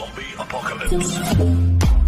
Zombie apocalypse.